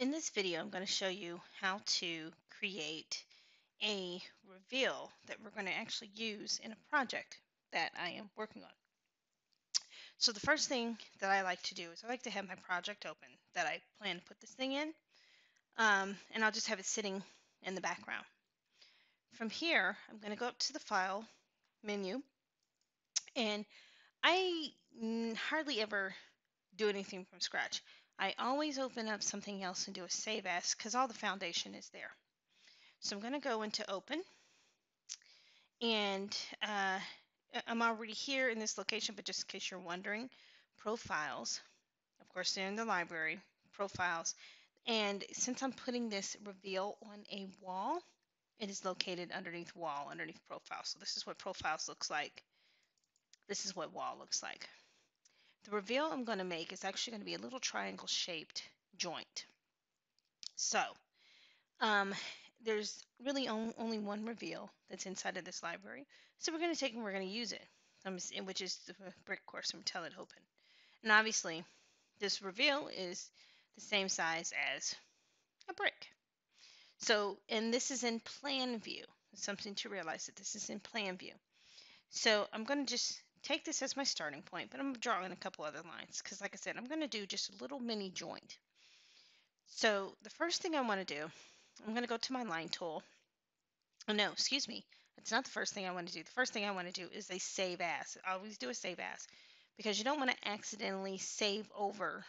In this video, I'm going to show you how to create a reveal that we're going to actually use in a project that I am working on. So the first thing that I like to do is I like to have my project open that I plan to put this thing in, um, and I'll just have it sitting in the background. From here, I'm going to go up to the File menu, and I hardly ever do anything from scratch. I always open up something else and do a save as because all the foundation is there. So I'm going to go into open and uh, I'm already here in this location, but just in case you're wondering, profiles, of course they're in the library, profiles, and since I'm putting this reveal on a wall, it is located underneath wall, underneath profile. So this is what profiles looks like. This is what wall looks like. The reveal I'm going to make is actually going to be a little triangle shaped joint. So um, there's really on, only one reveal that's inside of this library. So we're going to take and we're going to use it, um, which is the brick course from Tell It Open. And obviously this reveal is the same size as a brick. So, and this is in plan view. It's something to realize that this is in plan view. So I'm going to just take this as my starting point, but I'm drawing a couple other lines because like I said, I'm going to do just a little mini joint. So the first thing I want to do, I'm going to go to my line tool. Oh no, excuse me. It's not the first thing I want to do. The first thing I want to do is a save as. I always do a save as because you don't want to accidentally save over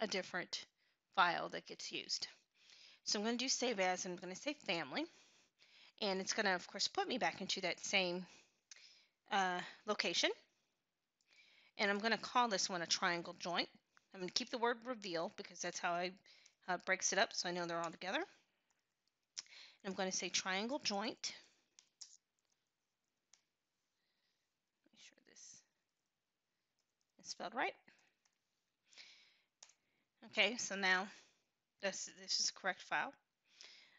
a different file that gets used. So I'm going to do save as and I'm going to say family. And it's going to, of course, put me back into that same uh, location. And I'm going to call this one a triangle joint. I'm going to keep the word reveal because that's how, I, how it breaks it up so I know they're all together. And I'm going to say triangle joint. Make sure this is spelled right. Okay, so now this, this is correct file.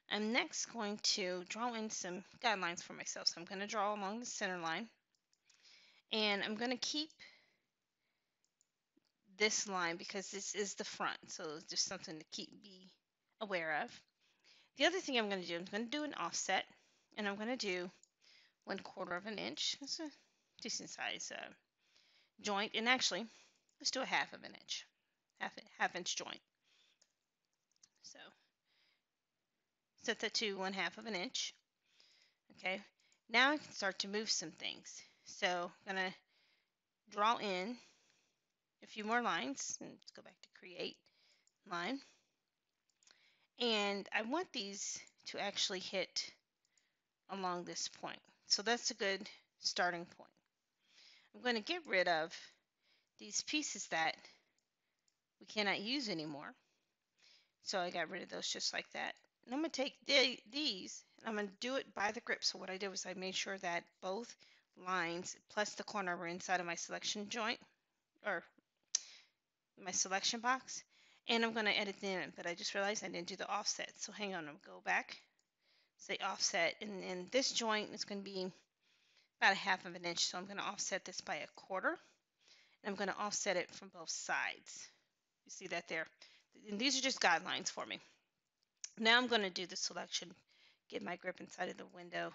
I'm next going to draw in some guidelines for myself. So I'm going to draw along the center line. And I'm going to keep this line because this is the front. So it's just something to keep be aware of. The other thing I'm going to do, I'm going to do an offset and I'm going to do one quarter of an inch. It's a decent size uh, joint. And actually, let's do a half of an inch, half, half inch joint. So set that to one half of an inch. Okay, now I can start to move some things. So I'm going to draw in a few more lines. And let's go back to create line. And I want these to actually hit along this point. So that's a good starting point. I'm going to get rid of these pieces that we cannot use anymore. So I got rid of those just like that. And I'm going to take the, these and I'm going to do it by the grip. So what I did was I made sure that both lines plus the corner were inside of my selection joint or my selection box and I'm going to edit them but I just realized I didn't do the offset so hang on I'll go back. Say offset and, then this joint is going to be about a half of an inch so I'm going to offset this by a quarter and I'm going to offset it from both sides. You see that there? And these are just guidelines for me. Now I'm going to do the selection get my grip inside of the window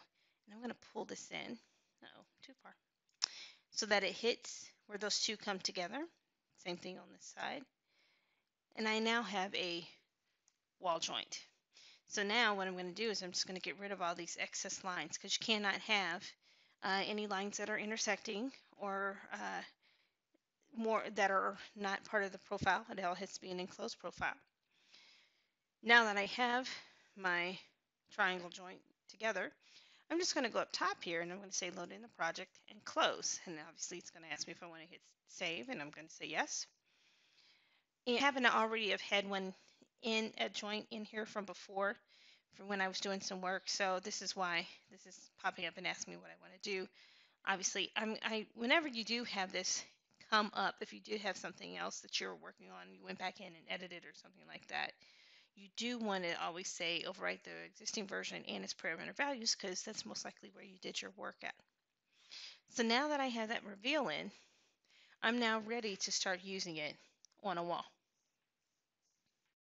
and I'm going to pull this in. Oh, too far. So that it hits where those two come together same thing on this side. And I now have a wall joint. So now what I'm going to do is I'm just going to get rid of all these excess lines because you cannot have uh, any lines that are intersecting or uh, more that are not part of the profile. It all has to be an enclosed profile. Now that I have my triangle joint together, I'm just going to go up top here and I'm going to say load in the project and close. And obviously it's going to ask me if I want to hit save and I'm going to say yes. And I haven't already have had one in a joint in here from before from when I was doing some work. So this is why this is popping up and asking me what I want to do. Obviously, I'm, I whenever you do have this come up, if you did have something else that you're working on, you went back in and edited or something like that, you do want to always say overwrite the existing version and its parameter values because that's most likely where you did your work at. So now that I have that reveal in, I'm now ready to start using it on a wall.